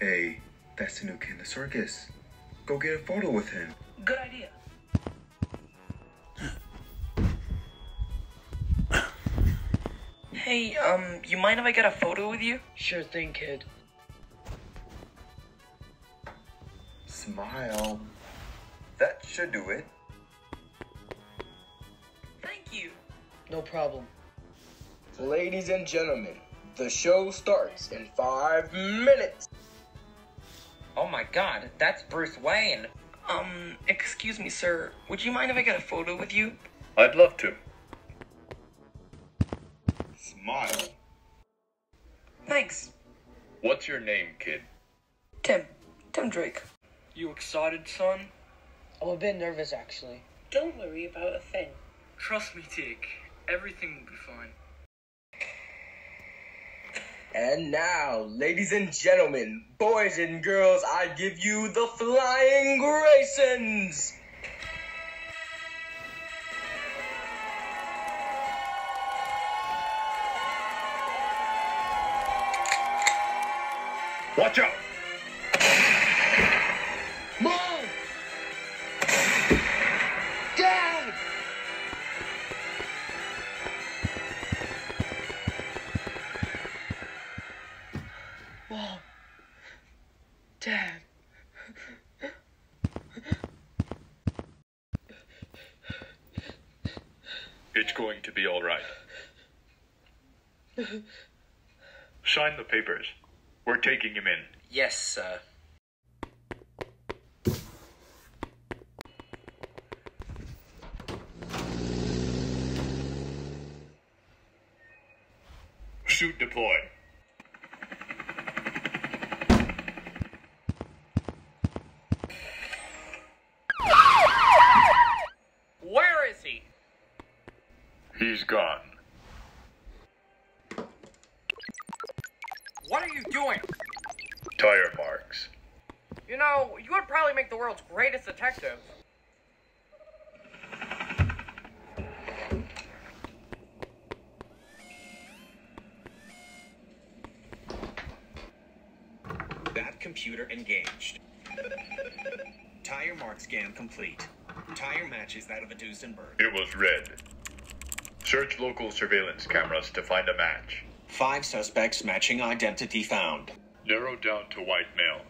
Hey, that's the new kid in the circus. Go get a photo with him. Good idea. Hey, um, you mind if I get a photo with you? Sure thing, kid. Smile. That should do it. Thank you. No problem. Ladies and gentlemen, the show starts in five minutes. Oh my god, that's Bruce Wayne. Um, excuse me, sir. Would you mind if I get a photo with you? I'd love to. Smile. Thanks. What's your name, kid? Tim. Tim Drake. You excited, son? I'm a bit nervous, actually. Don't worry about a thing. Trust me, Tick. Everything will be fine. And now, ladies and gentlemen, boys and girls, I give you the Flying Graysons. Watch out! Papers. We're taking him in. Yes, sir. Suit deployed. Where is he? He's gone. Know, probably make the world's greatest detective. That computer engaged. Tire mark scan complete. Tire matches that of a Duesenberg. It was red. Search local surveillance cameras to find a match. Five suspects matching identity found. Narrowed down to white male.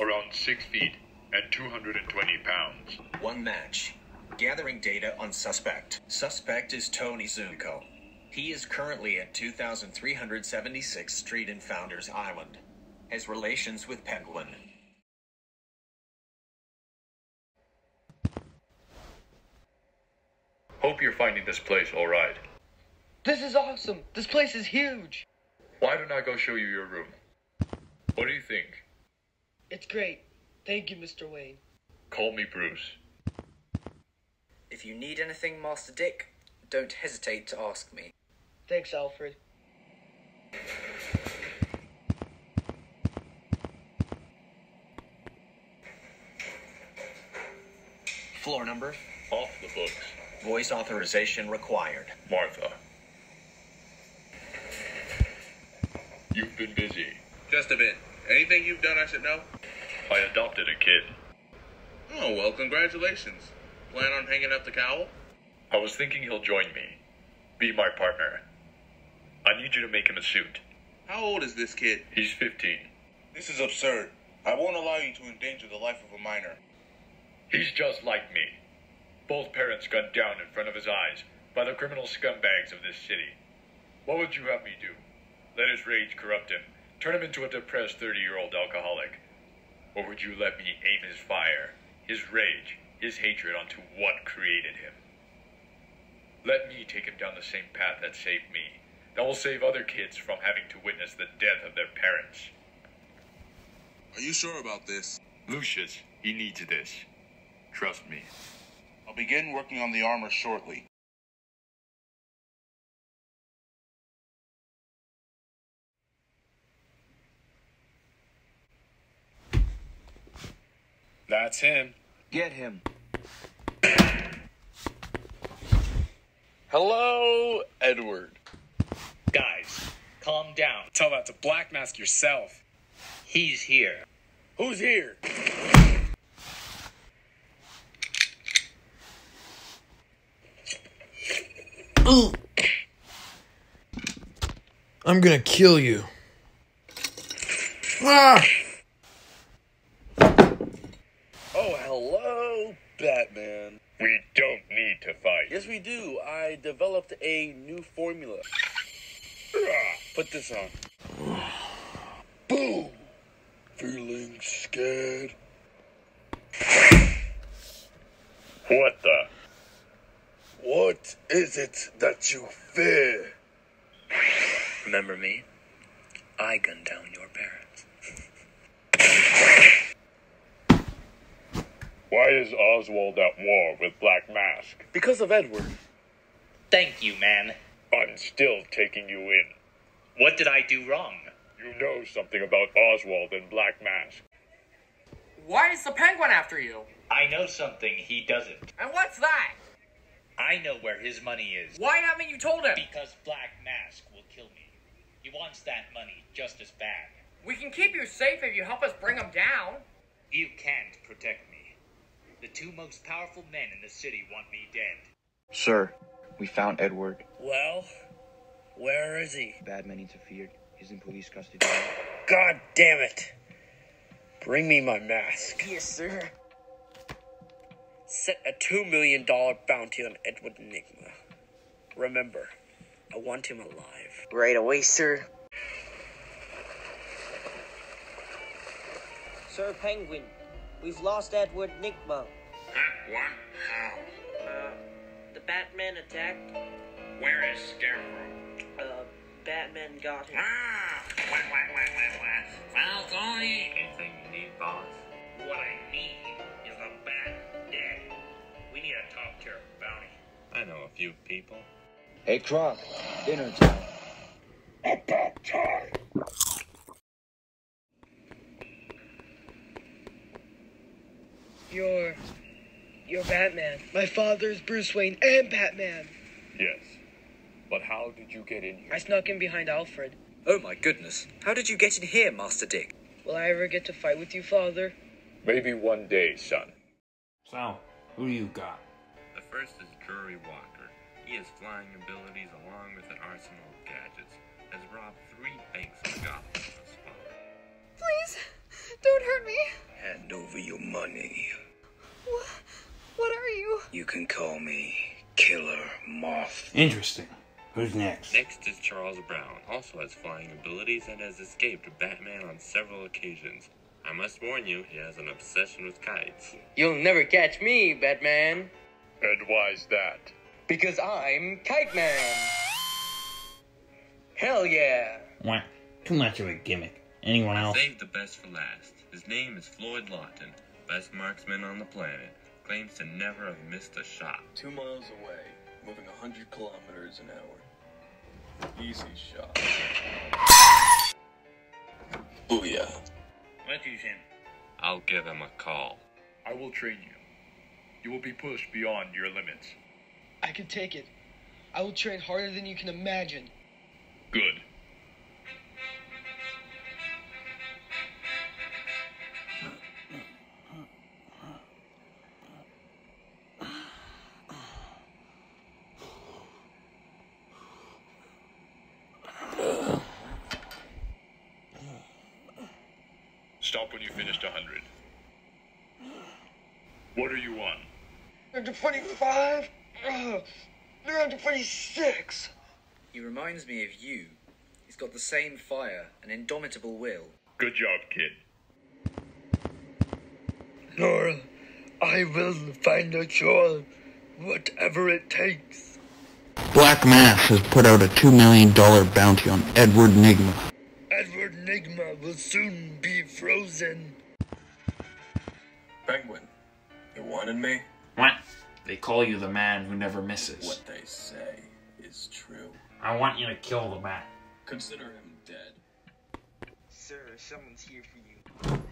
Around 6 feet and 220 pounds. One match. Gathering data on suspect. Suspect is Tony Zucco. He is currently at 2376th Street in Founders Island. Has relations with Penguin. Hope you're finding this place all right. This is awesome. This place is huge. Why don't I go show you your room? What do you think? It's great. Thank you, Mr. Wayne. Call me Bruce. If you need anything, Master Dick, don't hesitate to ask me. Thanks, Alfred. Floor number. Off the books. Voice authorization required. Martha. You've been busy. Just a bit. Anything you've done I should know? I adopted a kid. Oh, well, congratulations. Plan on hanging up the cowl? I was thinking he'll join me. Be my partner. I need you to make him a suit. How old is this kid? He's 15. This is absurd. I won't allow you to endanger the life of a minor. He's just like me. Both parents gunned down in front of his eyes by the criminal scumbags of this city. What would you have me do? Let his rage corrupt him, turn him into a depressed 30 year old alcoholic? Or would you let me aim his fire, his rage, his hatred onto what created him? Let me take him down the same path that saved me, that will save other kids from having to witness the death of their parents. Are you sure about this? Lucius, he needs this. Trust me. I'll begin working on the armor shortly. That's him. Get him. Hello, Edward. Guys, calm down. Tell that to Black Mask yourself. He's here. Who's here? Ooh. I'm gonna kill you. Ah! Oh, hello, Batman. We don't need to fight. Yes, we do. I developed a new formula. Put this on. Boom! Feeling scared? What the? What is it that you fear? Remember me? I gunned down your parents. Why is Oswald at war with Black Mask? Because of Edward. Thank you, man. I'm still taking you in. What did I do wrong? You know something about Oswald and Black Mask. Why is the penguin after you? I know something he doesn't. And what's that? I know where his money is. Why haven't you told him? Because Black Mask will kill me. He wants that money just as bad. We can keep you safe if you help us bring him down. You can't protect me. The two most powerful men in the city want me dead. Sir, we found Edward. Well, where is he? Batman interfered. He's in police custody. God damn it. Bring me my mask. Yes, sir. Set a $2 million bounty on Edward Nigma. Remember, I want him alive. Right away, sir. Sir Penguin, we've lost Edward Nigma. Huh? What? How? Uh, the Batman attacked. Where is Scarecrow? Uh, Batman got him. Ah! What, what, what, what, what? Falcone! Anything you need, boss? What I need is a bat dead. We need a top tier bounty. I know a few people. Hey, Croc. Dinner time. About time. You're. You're Batman. My father's Bruce Wayne and Batman. Yes. But how did you get in here? I snuck in behind Alfred. Oh my goodness. How did you get in here, Master Dick? Will I ever get to fight with you, father? Maybe one day, son. So, who do you got? The first is Drury Walker. He has flying abilities along with an arsenal of gadgets. Has robbed three banks in Gotham on the spot. Please, don't hurt me. Hand over your money. What, what are you? You can call me Killer Moth. Interesting. Who's next? Next is Charles Brown. Also has flying abilities and has escaped Batman on several occasions. I must warn you, he has an obsession with kites. You'll never catch me, Batman. And why's that? Because I'm Kite Man. Hell yeah. Wah. Too much of a gimmick. Anyone else? Save the best for last. His name is Floyd Lawton, best marksman on the planet. Claims to never have missed a shot. Two miles away, moving 100 kilometers an hour. Easy shot. Booyah. What you him? I'll give him a call. I will train you. You will be pushed beyond your limits. I can take it. I will train harder than you can imagine. Good. Reminds me of you. He's got the same fire, an indomitable will. Good job, kid. Nora, I will find a cure, whatever it takes. Black Mask has put out a $2 million bounty on Edward Nigma. Edward Nigma will soon be frozen. Penguin, you wanted me? What? They call you the man who never misses. What they say is true. I want you to kill the man. Consider him dead. Sir, someone's here for you.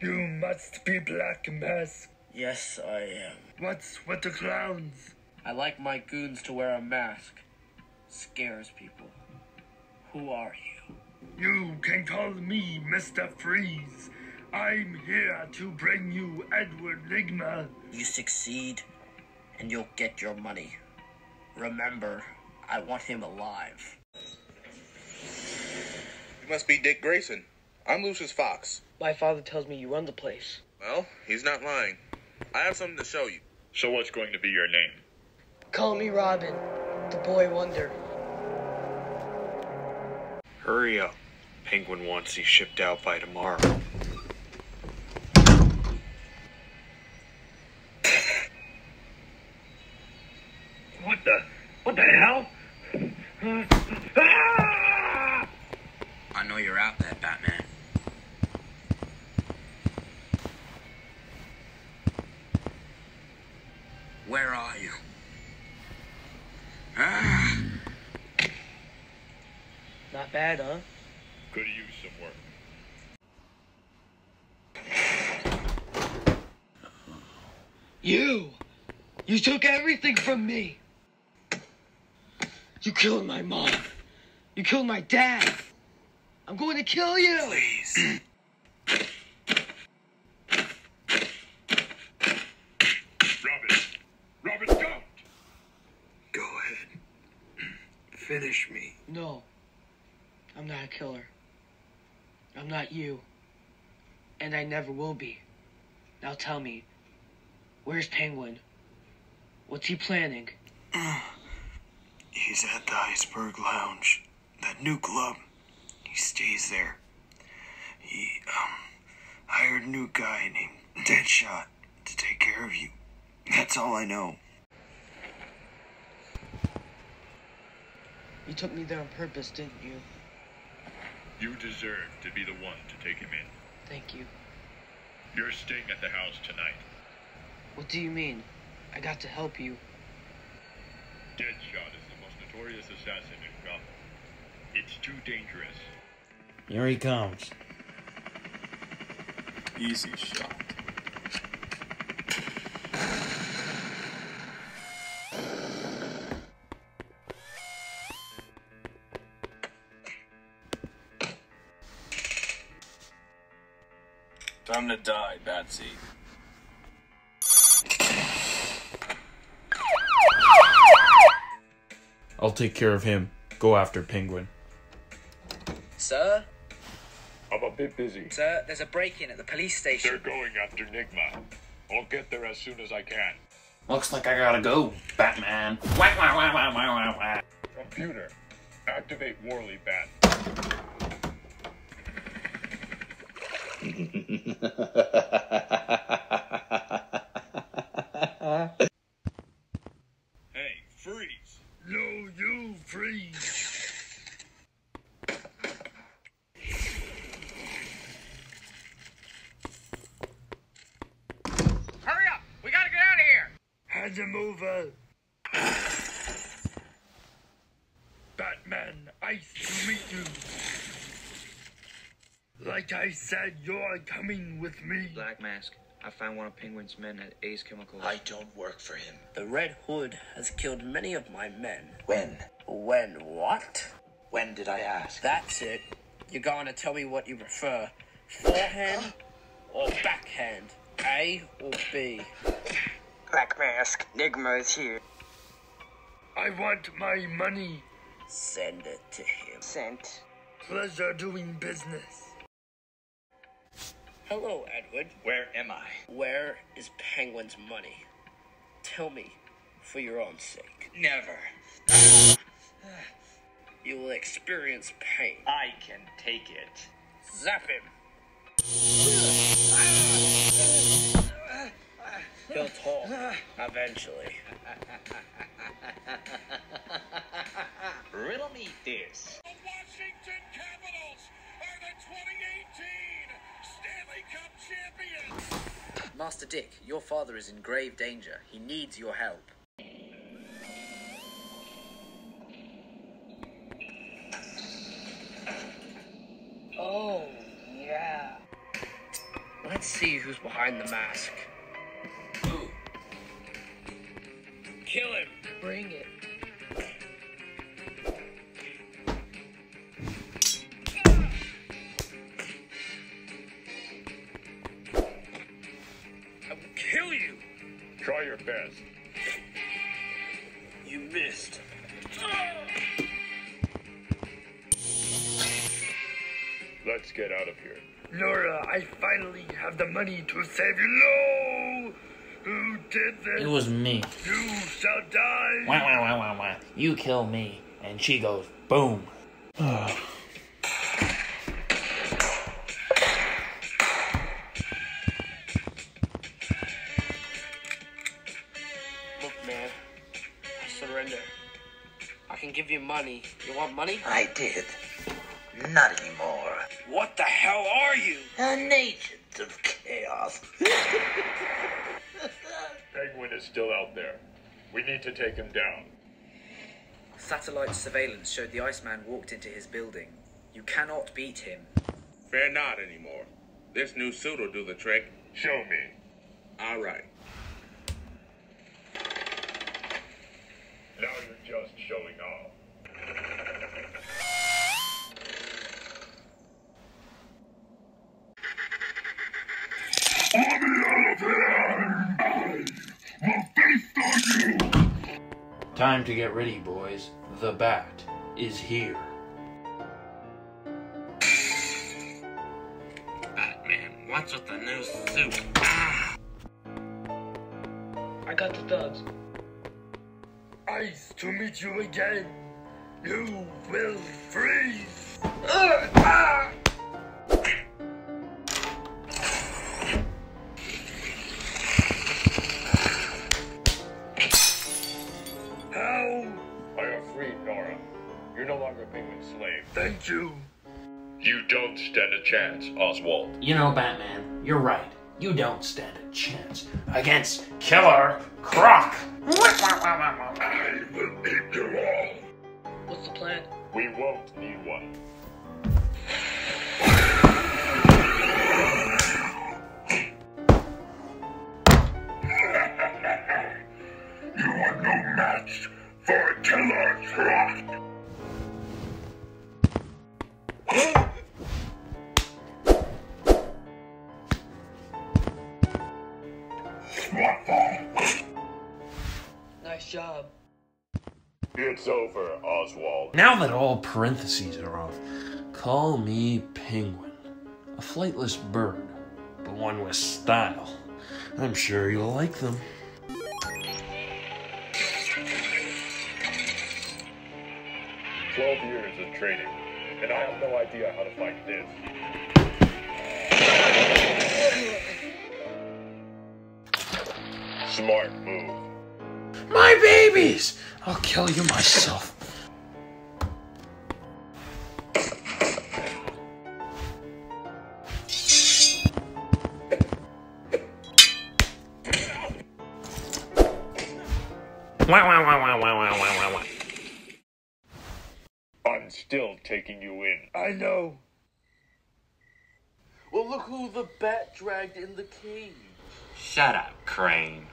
You must be Black Mask. Yes, I am. What's with the clowns? I like my goons to wear a mask. Scares people. Who are you? You can call me Mr. Freeze. I'm here to bring you Edward Nigma. You succeed, and you'll get your money. Remember, I want him alive. You must be Dick Grayson. I'm Lucius Fox. My father tells me you run the place. Well, he's not lying. I have something to show you. So what's going to be your name? Call me Robin, the boy wonder. Hurry up. Penguin wants these shipped out by tomorrow. What the? What the hell? Ah! I know you're out there, Batman. Where are you? Ah! Not bad, huh? Could use some work. You! You took everything from me! You killed my mom. You killed my dad. I'm going to kill you! Please. Robin! Robin, don't! Go ahead. Finish me. No. I'm not a killer. I'm not you. And I never will be. Now tell me, where's Penguin? What's he planning? He's at the Iceberg Lounge. That new club. He stays there. He, um, hired a new guy named Deadshot to take care of you. That's all I know. You took me there on purpose, didn't you? You deserve to be the one to take him in. Thank you. You're staying at the house tonight. What do you mean? I got to help you. Deadshot is the most notorious assassin in Gotham. It's too dangerous. Here he comes. Easy shot. Time to die, Batsy. I'll take care of him. Go after Penguin. Sir? I'm a bit busy. Sir, there's a break-in at the police station. They're going after Nigma. I'll get there as soon as I can. Looks like I gotta go, Batman. Wah, wah, wah, wah, wah, wah, wah. Computer, activate Whirly Bat. Hey, freeze! No, you freeze! Hurry up! We gotta get out of here! Hand him over! Batman, nice to meet you. Like I said, you're coming with me. Black Mask. I found one of Penguin's men at Ace Chemicals. I don't work for him. The Red Hood has killed many of my men. When? When what? When did I ask? That's it. You're going to tell me what you prefer forehand or backhand? A or B? Black Mask, Nigma is here. I want my money. Send it to him. Sent. Pleasure doing business. Hello, Edward. Where am I? Where is Penguin's money? Tell me, for your own sake. Never. You will experience pain. I can take it. Zap him. He'll talk eventually. Riddle me this. The Washington Capitals are the 2018 Stanley Cup champions. Master Dick, your father is in grave danger. He needs your help. Oh, yeah. Let's see who's behind the mask. Kill him. Bring it. You. Try your best. You missed. Let's get out of here. Nora, I finally have the money to save you. No! Who did this? It was me. You shall die. Wah, wah, wah, wah, wah. You kill me. And she goes, boom. money. You want money? I did. Not anymore. What the hell are you? An agent of chaos. Penguin is still out there. We need to take him down. Satellite surveillance showed the Iceman walked into his building. You cannot beat him. Fear not anymore. This new suit will do the trick. Show me. All right. Now you're just showing off. Time to get ready, boys. The bat is here. Batman, what's with the new suit? Ah! I got the thugs. Ice to meet you again. You will freeze. How? Slave. Thank you. You don't stand a chance, Oswald. You know, Batman, you're right. You don't stand a chance against Killer Croc. I will eat you all. What's the plan? We won't need one. It's over, Oswald. Now that all parentheses are off, call me Penguin. A flightless bird, but one with style. I'm sure you'll like them. Twelve years of training, and I have no idea how to fight this. Smart move. My babies! I'll kill you myself. I'm still taking you in. I know. Well, look who the bat dragged in the cage. Shut up, Crane.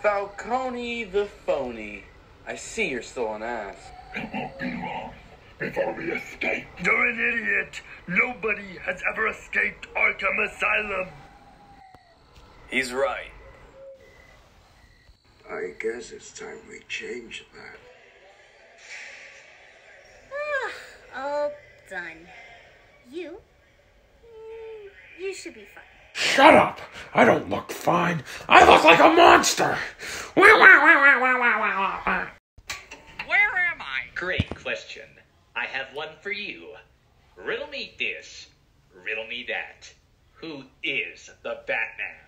Falcone the phony. I see you're still an ass. It won't be long before we escape. You're an idiot. Nobody has ever escaped Arkham Asylum. He's right. I guess it's time we change that. All done. You? Mm, You should be fine. Shut up! I don't look fine. I look like a monster. Wah, wah, wah, wah, wah, wah, wah, wah. Where am I? Great question. I have one for you. Riddle me this, riddle me that. Who is the Batman?